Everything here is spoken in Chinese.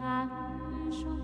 感受